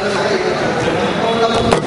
Gracias.